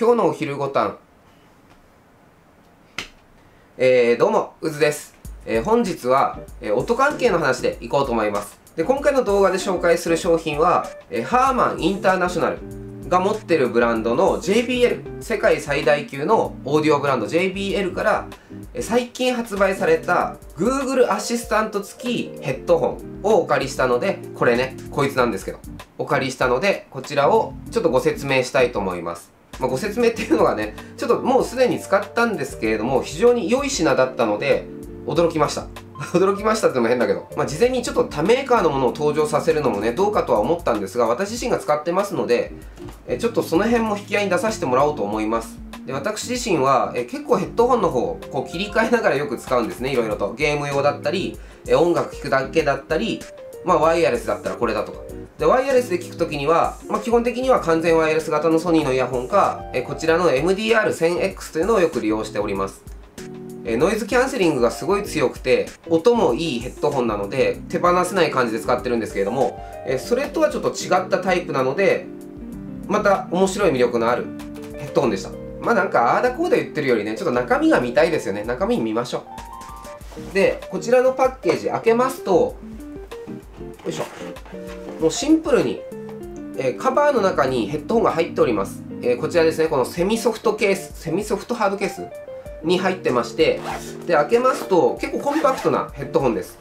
今日のお昼ごたんえー、どうもうずです、えー、本日は、えー、音関係の話でいこうと思います。で今回の動画で紹介する商品は、え、ハーマンインターナショナルが持ってるブランドの JBL 世界最大級のオーディオブランド JBL からえ最近発売された Google アシスタント付きヘッドホンをお借りしたのでこれねこいつなんですけどお借りしたのでこちらをちょっとご説明したいと思います。まあ、ご説明っていうのがねちょっともうすでに使ったんですけれども非常に良い品だったので驚きました。驚きましたってのも変だけど、まあ、事前にちょっと他メーカーのものを登場させるのもねどうかとは思ったんですが私自身が使ってますのでえちょっとその辺も引き合いに出させてもらおうと思います。で私自身はえ結構ヘッドホンの方こう切り替えながらよく使うんですねいろいろと。ゲーム用だったりえ音楽聴くだけだったりまあワイヤレスだったらこれだとか。でワイヤレスで聞くときには、まあ、基本的には完全ワイヤレス型のソニーのイヤホンかえこちらの MDR1000X というのをよく利用しております。えノイズキャンセリングがすごい強くて音もいいヘッドホンなので手放せない感じで使ってるんですけれどもえそれとはちょっと違ったタイプなのでまた面白い魅力のあるヘッドホンでした。まあなんかあーだこーだ言ってるよりねちょっと中身が見たいですよね。中身見ましょう。でこちらのパッケージ開けますとよいしょ。もうシンプルに、えー、カバーの中にヘッドホンが入っております、えー、こちらですね。このセミソフトケース。セミソフトハードケースに入ってまして。で開けますと結構コンパクトなヘッドホンです。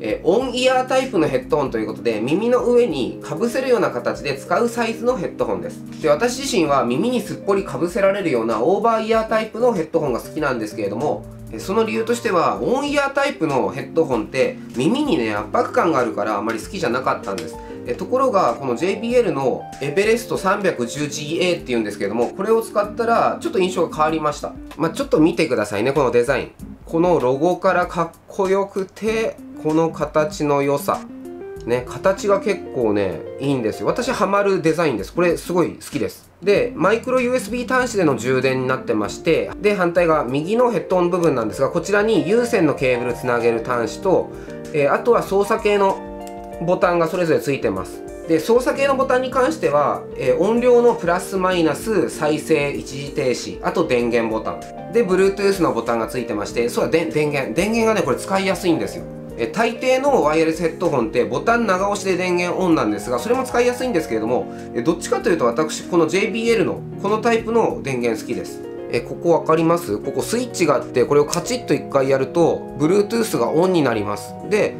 えー、オンイヤータイプのヘッドホンということで耳の上にかぶせるような形で使うサイズのヘッドホンです。で私自身は耳にすっぽりかぶせられるようなオーバーイヤータイプのヘッドホンが好きなんですけれどもその理由としてはオンイヤータイプのヘッドホンって耳にね圧迫感があるからあまり好きじゃなかったんです。えところがこの JBL のエベレスト 310GA っていうんですけどもこれを使ったらちょっと印象が変わりました。まあ、ちょっと見てくださいねこのデザイン。このロゴからかっこよくてこの形の良さ。ね形が結構ねいいんですよ。私ハマるデザインです。これすごい好きです。でマイクロ USB 端子での充電になってましてで反対側右のヘッドホン部分なんですがこちらに有線のケーブルつなげる端子と、えー、あとは操作系のボタンがそれぞれついてます。で操作系のボタンに関しては、えー、音量のプラスマイナス再生一時停止あと電源ボタン。で Bluetooth のボタンがついてましてそうだ電源。電源がねこれ使いやすいんですよ。え大抵のワイヤレスヘッドホンってボタン長押しで電源オンなんですがそれも使いやすいんですけれどもえどっちかというと私この JBL のこのタイプの電源好きです。えここ分かります？ここスイッチがあってこれをカチッと1回やると Bluetooth がオンになります。で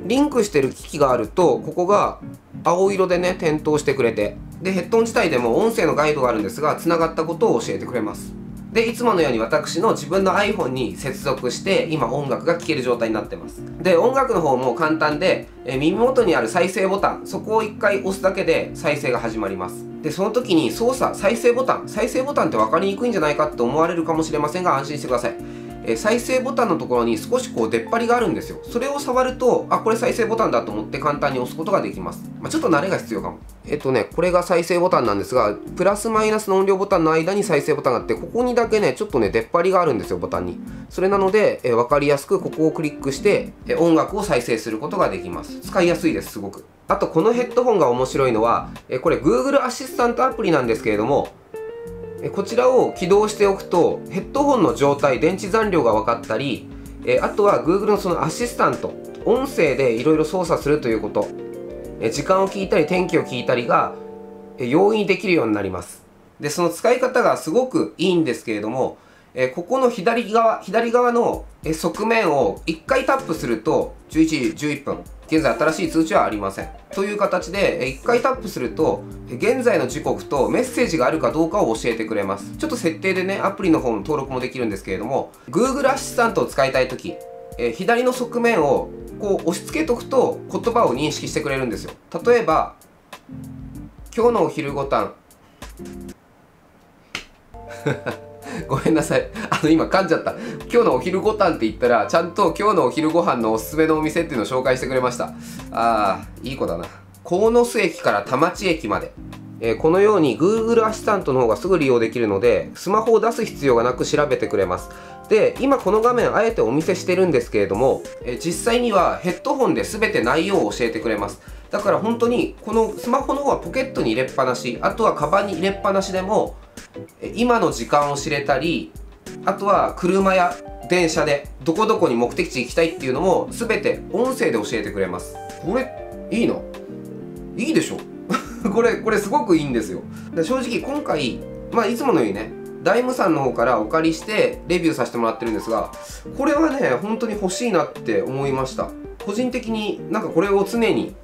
リンクしてる機器があるとここが青色でね点灯してくれて。でヘッドホン自体でも音声のガイドがあるんですが繋がったことを教えてくれます。でいつものように私の自分の iPhone に接続して今音楽が聴ける状態になってます。で音楽の方も簡単で、え耳元にある再生ボタンそこを1回押すだけで再生が始まります。でその時に操作再生ボタン再生ボタンって分かりにくいんじゃないかって思われるかもしれませんが安心してください。え再生ボタンのところに少しこう出っ張りがあるんですよ。それを触るとあこれ再生ボタンだと思って簡単に押すことができます、まあ、ちょっと慣れが必要かも。えっとねこれが再生ボタンなんですがプラスマイナスの音量ボタンの間に再生ボタンがあってここにだけねちょっとね出っ張りがあるんですよボタンに。それなので、え分かりやすくここをクリックして、え音楽を再生することができます。使いやすいですすごく。あとこのヘッドホンが面白いのは、えこれ Google アシスタントアプリなんですけれどもこちらを起動しておくとヘッドホンの状態電池残量が分かったりあとは Google のそのアシスタント音声でいろいろ操作するということ。時間を聞いたり天気を聞いたりが容易にできるようになります。でその使い方がすごくいいんですけれどもえここの左側左側の側面を1回タップすると11時11分現在新しい通知はありません。という形で、1回タップすると、現在の時刻とメッセージがあるかどうかを教えてくれます。ちょっと設定でね、アプリの方の登録もできるんですけれども、Google アシスタントを使いたいとき、え左の側面をこう押し付けとくと言葉を認識してくれるんですよ。例えば、今日のお昼ごたん。ごめんなさい。あの、今噛んじゃった。今日のお昼ご飯って言ったら、ちゃんと今日のお昼ご飯のおすすめのお店っていうのを紹介してくれました。あー、いい子だな。鴻巣駅から田町駅まで。えー、このように Google アシスタントの方がすぐ利用できるので、スマホを出す必要がなく調べてくれます。で、今この画面あえてお見せしてるんですけれども、えー、実際にはヘッドホンで全て内容を教えてくれます。だから本当にこのスマホの方はポケットに入れっぱなしあとはカバンに入れっぱなしでも今の時間を知れたりあとは車や電車でどこどこに目的地行きたいっていうのも全て音声で教えてくれます。これいいのいいでしょ。これこれすごくいいんですよ。正直今回まあいつものようにねダイムさんの方からお借りしてレビューさせてもらってるんですがこれはね本当に欲しいなって思いました。個人的になんかこれを常に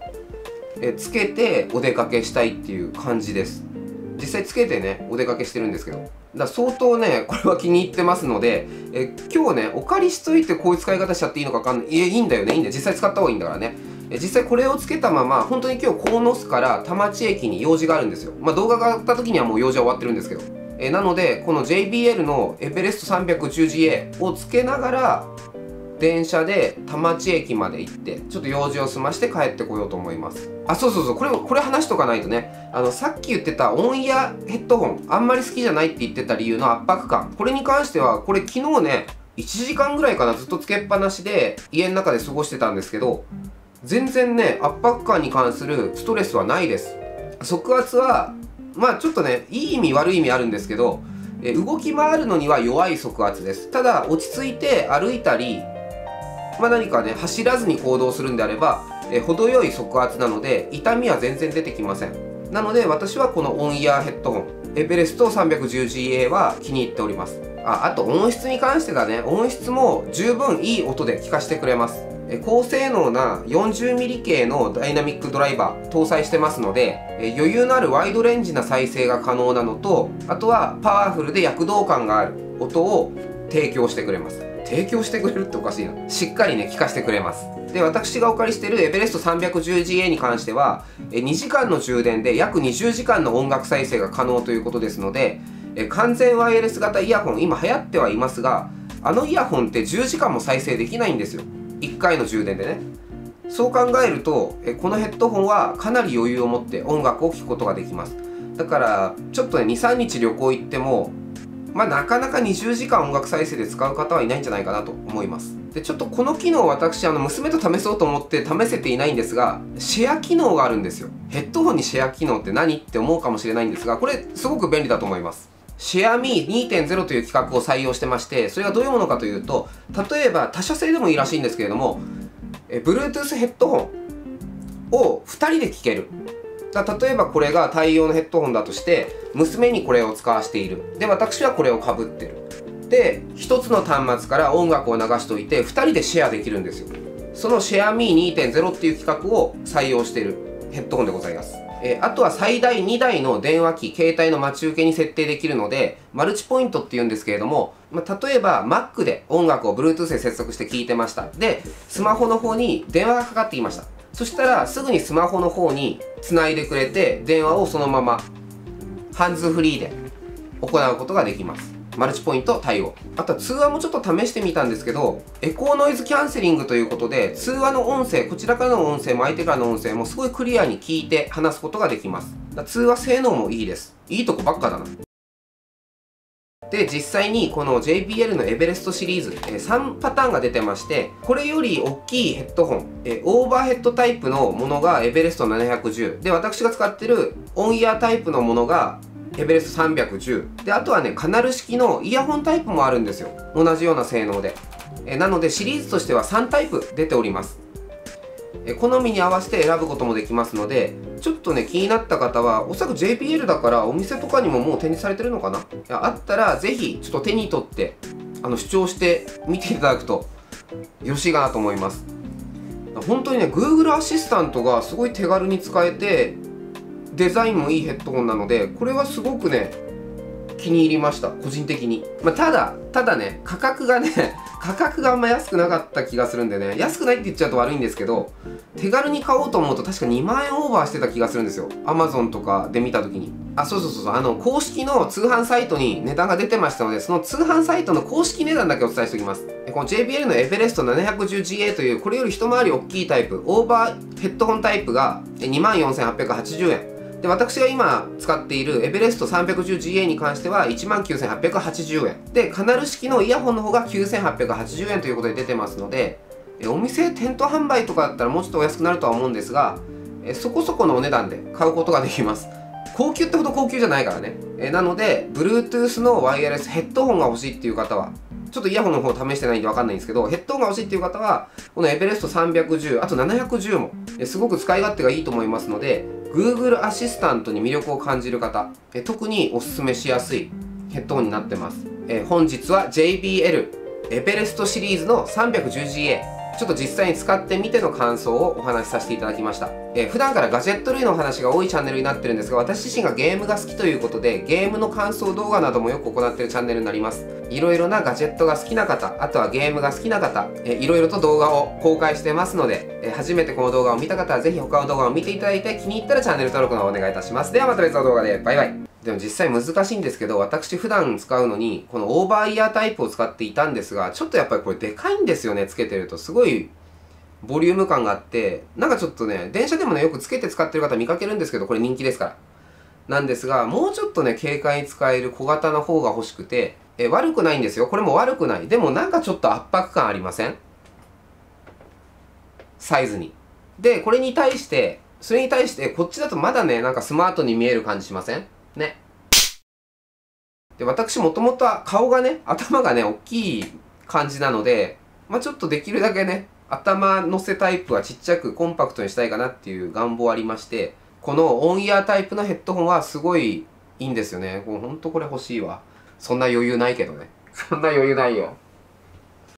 えつけてお出かけしたいっていう感じです。実際つけてねお出かけしてるんですけど。だ相当ねこれは気に入ってますのでえ今日ねお借りしといてこういう使い方しちゃっていいのか分かんない。いいいんだよね。いいんだよ。実際使った方がいいんだからね。実際これをつけたまま本当に今日鴻巣から田町駅に用事があるんですよ。まあ動画があった時にはもう用事は終わってるんですけど。えなのでこの JBL のエベレスト 310GA をつけながら電車で田町駅まで行ってちょっと用事を済まして帰ってこようと思います。あそうそうそう。これこれ話しとかないとね。あのさっき言ってたオンイヤヘッドホンあんまり好きじゃないって言ってた理由の圧迫感。これに関してはこれ昨日ね1時間ぐらいかなずっとつけっぱなしで家の中で過ごしてたんですけど全然ね圧迫感に関するストレスはないです。側圧はまあちょっとねいい意味悪い意味あるんですけど動き回るのには弱い側圧です。ただ落ち着いて歩いたりまあ、何かね走らずに行動するんであれば、え程よい側圧なので痛みは全然出てきません。なので私はこのオンイヤーヘッドホンエベレスト 310GA は気に入っております。ああと音質に関してがね。音質も十分いい音で聞かせてくれます。え高性能な 40mm 系のダイナミックドライバー搭載してますのでえ余裕のあるワイドレンジな再生が可能なのとあとはパワフルで躍動感がある音を提供してくれます。提供してくれるっておかしいな。しっかりね聞かせてくれます。で私がお借りしているエベレスト 310GA に関しては2時間の充電で約20時間の音楽再生が可能ということですので完全ワイヤレス型イヤホン今流行ってはいますがあのイヤホンって10時間も再生できないんですよ。1回の充電でね。そう考えるとこのヘッドホンはかなり余裕を持って音楽を聴くことができます。だからちょっとね23日旅行行ってもまあ、なかなか20時間音楽再生で使う方はいないんじゃないかなと思います。でちょっとこの機能私あの娘と試そうと思って試せていないんですがシェア機能があるんですよ。ヘッドホンにシェア機能って何って思うかもしれないんですがこれすごく便利だと思います。シェアミー2.0という企画を採用してましてそれがどういうものかというと例えば他社製でもいいらしいんですけれどもえ Bluetooth ヘッドホンを2人で聴ける。だ例えばこれが対応のヘッドホンだとして娘にこれを使わせているで私はこれをかぶってるで1つの端末から音楽を流しておいて2人でシェアできるんですよそのシェアミー2.0っていう企画を採用しているヘッドホンでございますえあとは最大2台の電話機、携帯の待ち受けに設定できるので、マルチポイントって言うんですけれども、まあ、例えば Mac で音楽を Bluetooth で接続して聴いてました。で、スマホの方に電話がかかってきました。そしたらすぐにスマホの方につないでくれて電話をそのままハンズフリーで行うことができます。マルチポイント対応。あとは通話もちょっと試してみたんですけどエコーノイズキャンセリングということで通話の音声こちらからの音声も相手からの音声もすごいクリアに聞いて話すことができます。通話性能もいいです。いいとこばっかだな。で実際にこの JBL のエベレストシリーズ、え3パターンが出てましてこれより大きいヘッドホン、えオーバーヘッドタイプのものがエベレスト710で私が使ってるオンイヤータイプのものがエベレスト310であとはねカナル式のイヤホンタイプもあるんですよ。同じような性能で。えなのでシリーズとしては3タイプ出ております。好みに合わせて選ぶこともできますのでちょっとね気になった方はおそらく JPL だからお店とかにももう展示されてるのかな？あったらぜひちょっと手に取ってあの主張してみていただくとよろしいかなと思います。本当にね Google アシスタントがすごい手軽に使えてデザインもいいヘッドホンなのでこれはすごくね気に入りました個人的に、まあ、ただただね価格がね価格があんま安くなかった気がするんでね。安くないって言っちゃうと悪いんですけど手軽に買おうと思うと確か2万円オーバーしてた気がするんですよ。Amazon とかで見た時に。あそうそうそうそう。あの公式の通販サイトに値段が出てましたのでその通販サイトの公式値段だけお伝えしておきます。この JBL のエベレスト 710GA というこれより一回り大きいタイプ。オーバーヘッドホンタイプが24,880円。で私が今使っているエベレスト 310GA に関しては19,880円。でカナル式のイヤホンの方が9,880円ということで出てますのでお店店頭販売とかだったらもうちょっとお安くなるとは思うんですがそこそこのお値段で買うことができます。高級ってほど高級じゃないからね。えなので Bluetooth のワイヤレスヘッドホンが欲しいっていう方はちょっとイヤホンの方試してないんでわかんないんですけどヘッドホンが欲しいっていう方はこのエベレスト310あと710もすごく使い勝手がいいと思いますので Google アシスタントに魅力を感じる方。え特におすすめしやすいヘッドホンになってます。え本日は JBL エベレストシリーズの 310GA ちょっと実際に使ってみての感想をお話しさせていただきました。えー、普段からガジェット類の話が多いチャンネルになってるんですが、私自身がゲームが好きということで、ゲームの感想動画などもよく行ってるチャンネルになります。いろいろなガジェットが好きな方、あとはゲームが好きな方、えー、いろいろと動画を公開してますので、えー、初めてこの動画を見た方はぜひ他の動画を見ていただいて気に入ったらチャンネル登録の方お願いいたします。ではまた別の動画で、バイバイ。でも実際難しいんですけど、私普段使うのに、このオーバーイヤータイプを使っていたんですが、ちょっとやっぱりこれでかいんですよね、つけてると。すごいボリューム感があって、なんかちょっとね、電車でもね、よくつけて使ってる方見かけるんですけど、これ人気ですから。なんですが、もうちょっとね、軽快に使える小型の方が欲しくて、え、悪くないんですよ。これも悪くない。でもなんかちょっと圧迫感ありません？サイズに。で、これに対して、それに対して、こっちだとまだね、なんかスマートに見える感じしません？ね。で、私もともと顔がね、頭がね、大きい感じなので、まあちょっとできるだけね、頭乗せタイプはちっちゃくコンパクトにしたいかなっていう願望ありまして、このオンイヤータイプのヘッドホンはすごいいいんですよね。もうほんとこれ欲しいわ。そんな余裕ないけどね。そんな余裕ないよ。